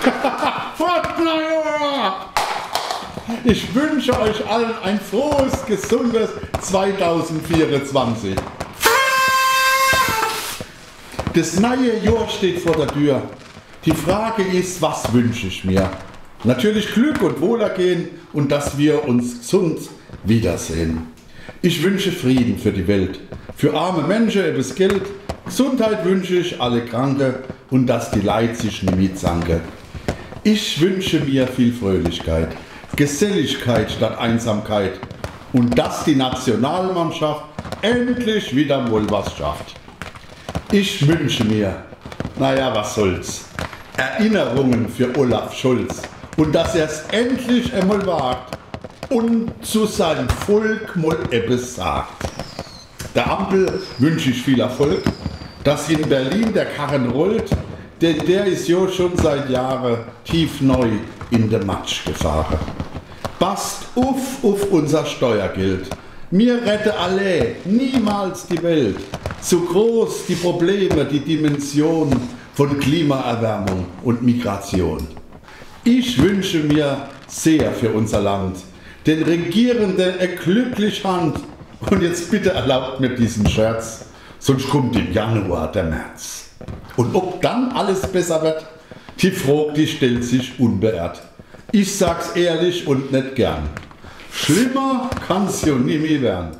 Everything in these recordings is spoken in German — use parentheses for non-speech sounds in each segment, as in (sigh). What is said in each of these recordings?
(laughs) Ich wünsche euch allen ein frohes, gesundes 2024. Das neue Jahr steht vor der Tür. Die Frage ist, was wünsche ich mir? Natürlich Glück und Wohlergehen und dass wir uns gesund wiedersehen. Ich wünsche Frieden für die Welt, für arme Menschen etwas Geld. Gesundheit wünsche ich alle Kranke und dass die Leid sich nicht mitzanke. Ich wünsche mir viel Fröhlichkeit, Geselligkeit statt Einsamkeit und dass die Nationalmannschaft endlich wieder mal was schafft. Ich wünsche mir, naja, was soll's, Erinnerungen für Olaf Scholz und dass er es endlich einmal wagt und zu seinem Volk mal etwas sagt. Der Ampel wünsche ich viel Erfolg, dass in Berlin der Karren rollt, denn der ist ja schon seit Jahren tief neu in der Matsch gefahren. Passt auf auf unser Steuergeld. Mir rette alle, niemals die Welt. Zu groß die Probleme, die Dimension von Klimaerwärmung und Migration. Ich wünsche mir sehr für unser Land, den Regierenden eine glückliche Hand. Und jetzt bitte erlaubt mir diesen Scherz, sonst kommt im Januar der März. Und ob dann alles besser wird, die Frage, die stellt sich unbeirrt. Ich sag's ehrlich und nicht gern. Schlimmer kann's ja nie mehr werden.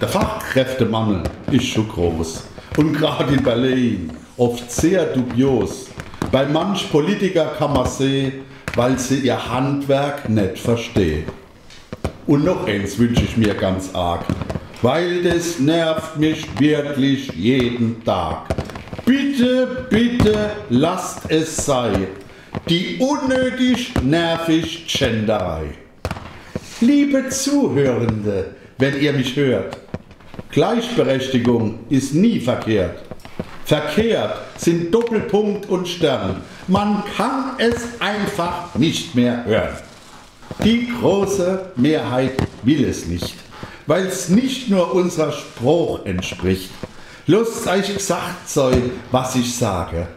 Der Fachkräftemangel ist schon groß und gerade in Berlin oft sehr dubios. Bei manch Politiker kann man sehen, weil sie ihr Handwerk nicht verstehen. Und noch eins wünsche ich mir ganz arg, weil das nervt mich wirklich jeden Tag. Bitte, bitte lasst es sein die unnötig nervig Genderei. Liebe Zuhörende, wenn ihr mich hört, Gleichberechtigung ist nie verkehrt. Verkehrt sind Doppelpunkt und Stern. Man kann es einfach nicht mehr hören. Die große Mehrheit will es nicht, weil es nicht nur unser Spruch entspricht. Lust euch gesagt soll, was ich sage.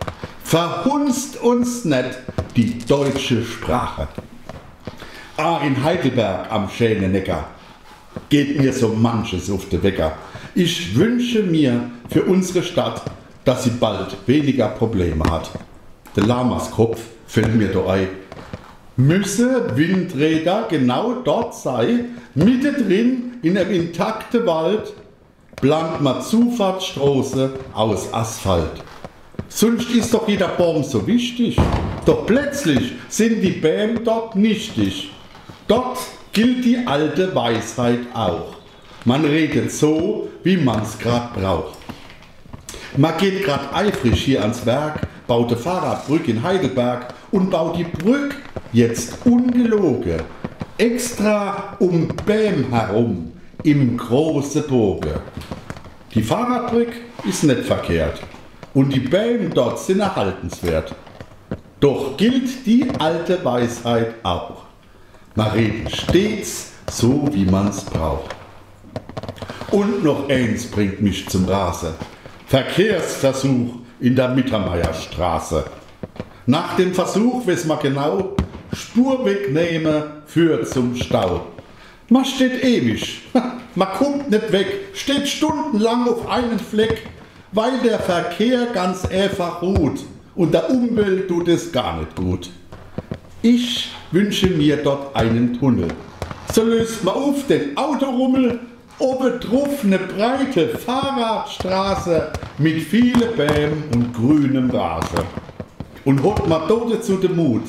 Verhunzt uns nicht die deutsche Sprache. Ah, in Heidelberg am schönen Neckar geht mir so manches auf den Wecker. Ich wünsche mir für unsere Stadt, dass sie bald weniger Probleme hat. Der Lamas Kopf fällt mir da ein. Müsse Windräder genau dort sein, mittendrin in einem intakten Wald, plant man Zufahrtsstraße aus Asphalt. Sonst ist doch jeder Baum so wichtig. Doch plötzlich sind die Bäume dort nichtig. Dort gilt die alte Weisheit auch. Man redet so, wie man es gerade braucht. Man geht gerade eifrig hier ans Werk, baut die Fahrradbrücke in Heidelberg und baut die Brücke jetzt ungelogen extra um Bäm herum im großen Bogen. Die Fahrradbrücke ist nicht verkehrt und die Bäume dort sind erhaltenswert. Doch gilt die alte Weisheit auch. Man redet stets so, wie man's braucht. Und noch eins bringt mich zum Rasen. Verkehrsversuch in der Mittermeierstraße. Nach dem Versuch wissen wir genau, Spur wegnehmen führt zum Stau. Man steht ewig, man kommt nicht weg, steht stundenlang auf einem Fleck weil der Verkehr ganz einfach ruht und der Umwelt tut es gar nicht gut. Ich wünsche mir dort einen Tunnel. So löst man auf den Autorummel, oben drauf eine breite Fahrradstraße mit vielen Bäumen und grünem Rasen. Und hat man dort zu dem Mut,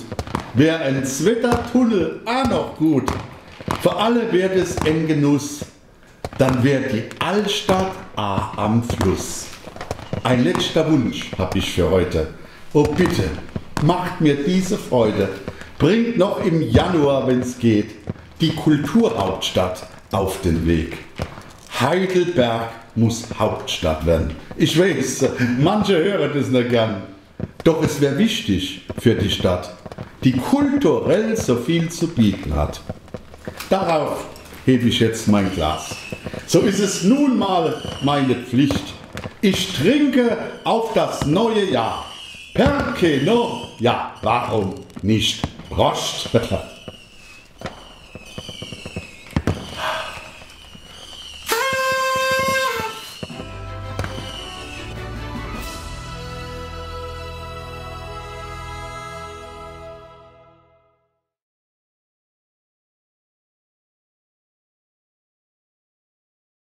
wäre ein zweiter Tunnel auch noch gut. Für alle wäre es ein Genuss, dann wäre die Altstadt A am Fluss. Ein letzter Wunsch habe ich für heute. Oh bitte, macht mir diese Freude. Bringt noch im Januar, wenn es geht, die Kulturhauptstadt auf den Weg. Heidelberg muss Hauptstadt werden. Ich weiß, manche hören das nicht gern. Doch es wäre wichtig für die Stadt, die kulturell so viel zu bieten hat. Darauf hebe ich jetzt mein Glas. So ist es nun mal meine Pflicht, ich trinke auf das neue Jahr. Perché no? Ja, warum nicht Rost? (laughs)